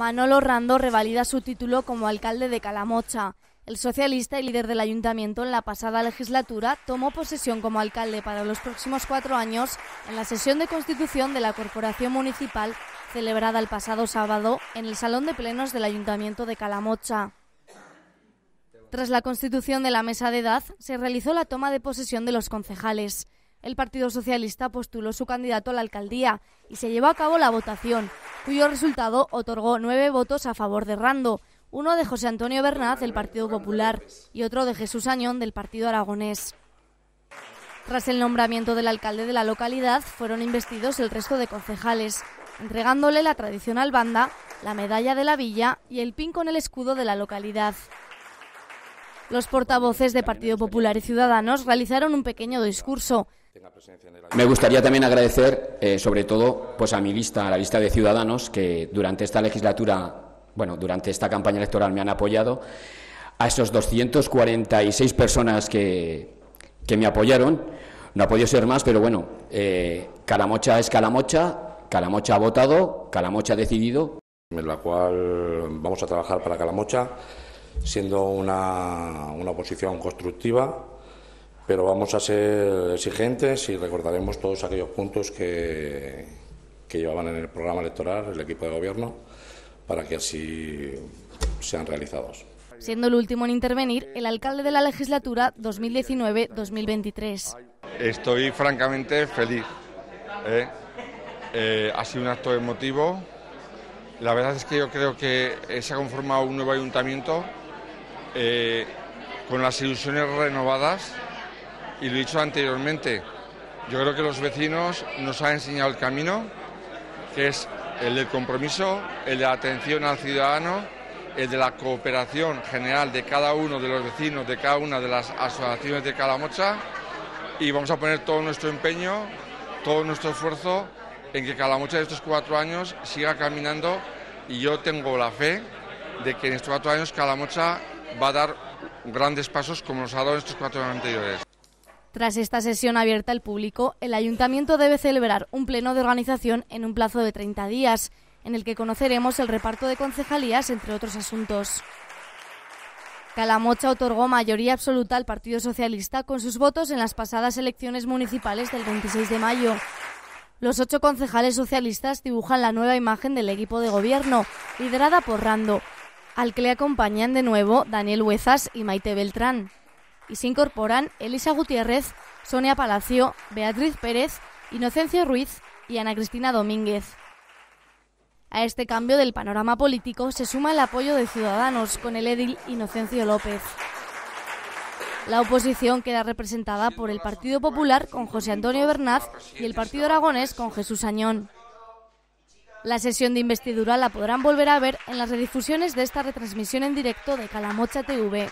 Manolo Rando revalida su título como alcalde de Calamocha. El socialista y líder del ayuntamiento en la pasada legislatura tomó posesión como alcalde para los próximos cuatro años en la sesión de constitución de la Corporación Municipal celebrada el pasado sábado en el Salón de Plenos del Ayuntamiento de Calamocha. Tras la constitución de la mesa de edad, se realizó la toma de posesión de los concejales. El Partido Socialista postuló su candidato a la alcaldía y se llevó a cabo la votación, cuyo resultado otorgó nueve votos a favor de Rando, uno de José Antonio Bernat del Partido Popular y otro de Jesús Añón del Partido Aragonés. Tras el nombramiento del alcalde de la localidad, fueron investidos el resto de concejales, entregándole la tradicional banda, la medalla de la villa y el pin con el escudo de la localidad. Los portavoces de Partido Popular y Ciudadanos realizaron un pequeño discurso. Me gustaría también agradecer, eh, sobre todo, pues a mi lista, a la lista de Ciudadanos, que durante esta legislatura, bueno, durante esta campaña electoral me han apoyado, a esos 246 personas que, que me apoyaron. No ha podido ser más, pero bueno, eh, Calamocha es Calamocha, Calamocha ha votado, Calamocha ha decidido. En la cual vamos a trabajar para Calamocha siendo una, una oposición constructiva, pero vamos a ser exigentes y recordaremos todos aquellos puntos que, que llevaban en el programa electoral el equipo de gobierno para que así sean realizados. Siendo el último en intervenir, el alcalde de la legislatura 2019-2023. Estoy francamente feliz. ¿eh? Eh, ha sido un acto emotivo. La verdad es que yo creo que se ha conformado un nuevo ayuntamiento eh, con las ilusiones renovadas y lo he dicho anteriormente, yo creo que los vecinos nos han enseñado el camino, que es el del compromiso, el de la atención al ciudadano, el de la cooperación general de cada uno de los vecinos, de cada una de las asociaciones de Calamocha y vamos a poner todo nuestro empeño, todo nuestro esfuerzo en que Calamocha de estos cuatro años siga caminando y yo tengo la fe de que en estos cuatro años Calamocha va a dar grandes pasos como nos ha dado en estos cuatro años anteriores. Tras esta sesión abierta al público, el ayuntamiento debe celebrar un pleno de organización en un plazo de 30 días, en el que conoceremos el reparto de concejalías, entre otros asuntos. Calamocha otorgó mayoría absoluta al Partido Socialista con sus votos en las pasadas elecciones municipales del 26 de mayo. Los ocho concejales socialistas dibujan la nueva imagen del equipo de gobierno, liderada por Rando, al que le acompañan de nuevo Daniel Huezas y Maite Beltrán. Y se incorporan Elisa Gutiérrez, Sonia Palacio, Beatriz Pérez, Inocencio Ruiz y Ana Cristina Domínguez. A este cambio del panorama político se suma el apoyo de Ciudadanos con el edil Inocencio López. La oposición queda representada por el Partido Popular con José Antonio Bernaz y el Partido Aragonés con Jesús Añón. La sesión de investidura la podrán volver a ver en las redifusiones de esta retransmisión en directo de Calamocha TV.